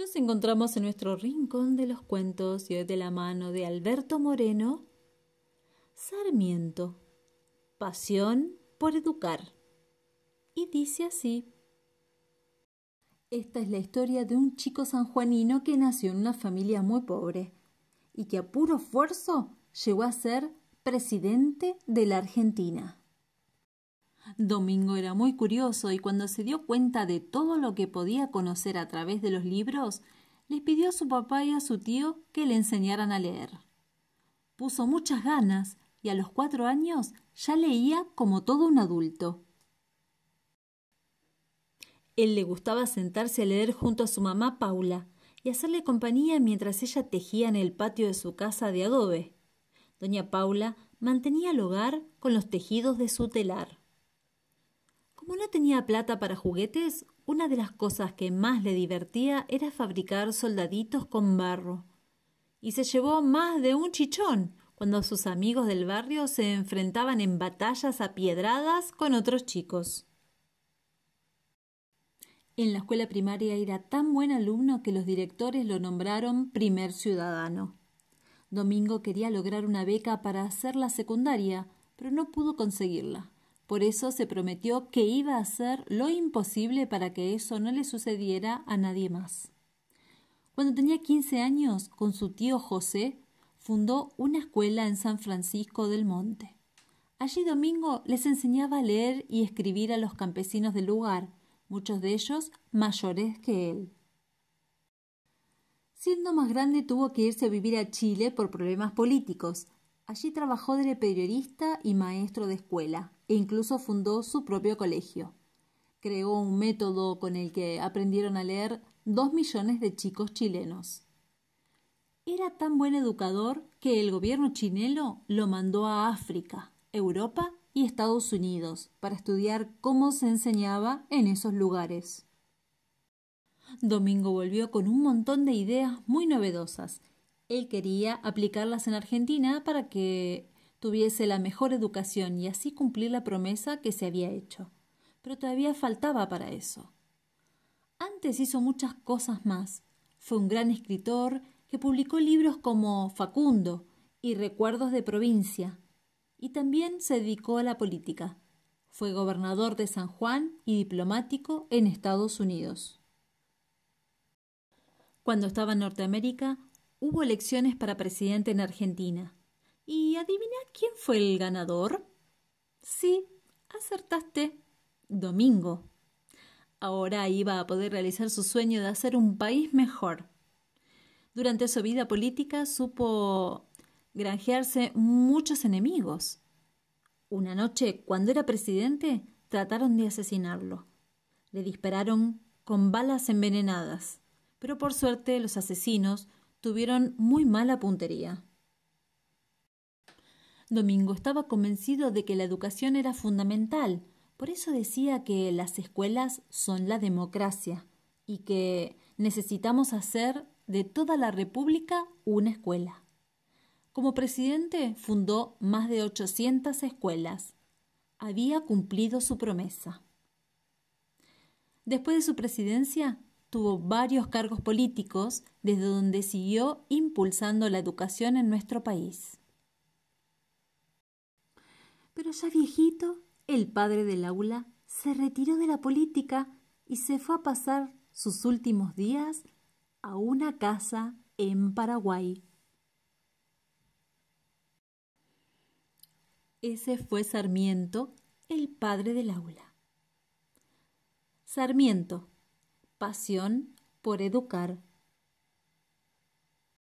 Nos encontramos en nuestro rincón de los cuentos y hoy de la mano de Alberto Moreno, Sarmiento, pasión por educar. Y dice así. Esta es la historia de un chico sanjuanino que nació en una familia muy pobre y que a puro esfuerzo llegó a ser presidente de la Argentina. Domingo era muy curioso y cuando se dio cuenta de todo lo que podía conocer a través de los libros, les pidió a su papá y a su tío que le enseñaran a leer. Puso muchas ganas y a los cuatro años ya leía como todo un adulto. Él le gustaba sentarse a leer junto a su mamá Paula y hacerle compañía mientras ella tejía en el patio de su casa de adobe. Doña Paula mantenía el hogar con los tejidos de su telar. Como tenía plata para juguetes, una de las cosas que más le divertía era fabricar soldaditos con barro. Y se llevó más de un chichón cuando sus amigos del barrio se enfrentaban en batallas apiedradas con otros chicos. En la escuela primaria era tan buen alumno que los directores lo nombraron primer ciudadano. Domingo quería lograr una beca para hacer la secundaria, pero no pudo conseguirla. Por eso se prometió que iba a hacer lo imposible para que eso no le sucediera a nadie más. Cuando tenía 15 años, con su tío José, fundó una escuela en San Francisco del Monte. Allí Domingo les enseñaba a leer y escribir a los campesinos del lugar, muchos de ellos mayores que él. Siendo más grande tuvo que irse a vivir a Chile por problemas políticos. Allí trabajó de periodista y maestro de escuela, e incluso fundó su propio colegio. Creó un método con el que aprendieron a leer dos millones de chicos chilenos. Era tan buen educador que el gobierno chinelo lo mandó a África, Europa y Estados Unidos para estudiar cómo se enseñaba en esos lugares. Domingo volvió con un montón de ideas muy novedosas. Él quería aplicarlas en Argentina para que tuviese la mejor educación y así cumplir la promesa que se había hecho. Pero todavía faltaba para eso. Antes hizo muchas cosas más. Fue un gran escritor que publicó libros como Facundo y Recuerdos de Provincia, y también se dedicó a la política. Fue gobernador de San Juan y diplomático en Estados Unidos. Cuando estaba en Norteamérica, hubo elecciones para presidente en Argentina. ¿Y adivina quién fue el ganador? Sí, acertaste. Domingo. Ahora iba a poder realizar su sueño de hacer un país mejor. Durante su vida política supo granjearse muchos enemigos. Una noche, cuando era presidente, trataron de asesinarlo. Le dispararon con balas envenenadas, pero por suerte los asesinos tuvieron muy mala puntería. Domingo estaba convencido de que la educación era fundamental, por eso decía que las escuelas son la democracia y que necesitamos hacer de toda la República una escuela. Como presidente fundó más de 800 escuelas. Había cumplido su promesa. Después de su presidencia, tuvo varios cargos políticos desde donde siguió impulsando la educación en nuestro país. Pero ya viejito, el padre del aula se retiró de la política y se fue a pasar sus últimos días a una casa en Paraguay. Ese fue Sarmiento, el padre del aula. Sarmiento, pasión por educar.